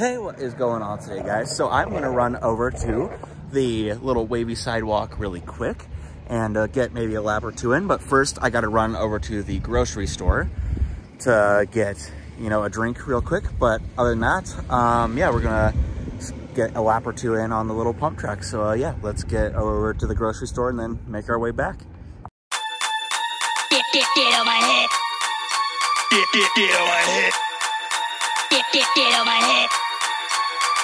Hey, what is going on today, guys? So I'm gonna run over to the little wavy sidewalk really quick and uh, get maybe a lap or two in. But first, I gotta run over to the grocery store to get, you know, a drink real quick. But other than that, um, yeah, we're gonna get a lap or two in on the little pump track. So uh, yeah, let's get over to the grocery store and then make our way back. On my head. On my head.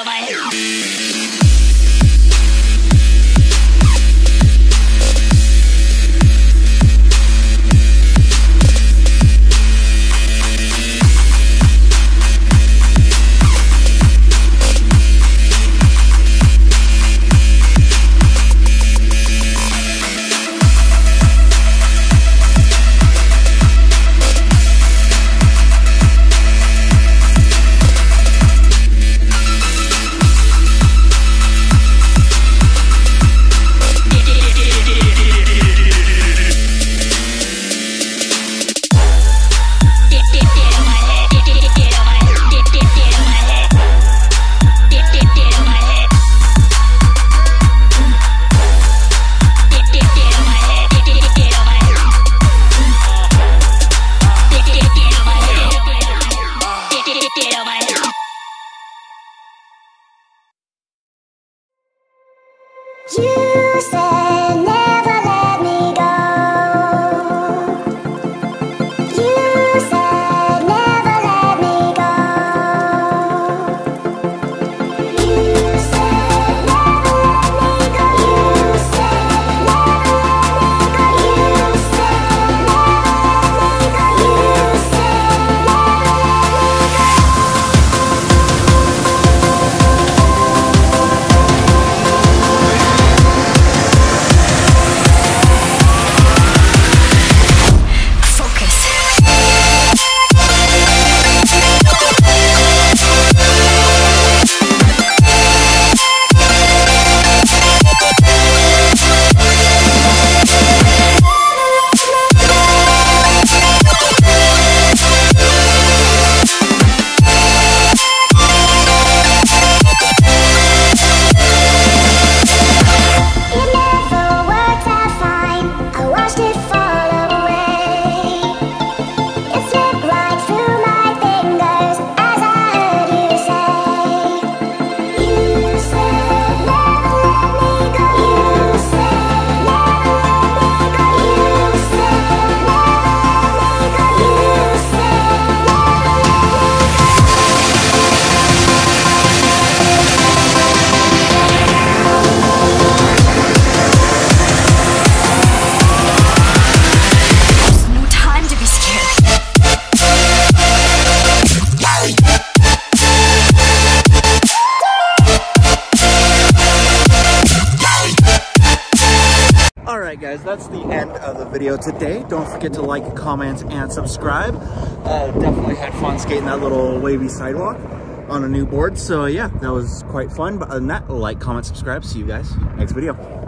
over my head. You said that's the end of the video today. Don't forget to like, comment, and subscribe. Uh, definitely had fun skating that little wavy sidewalk on a new board. So yeah, that was quite fun. But other than that, like, comment, subscribe. See you guys next video.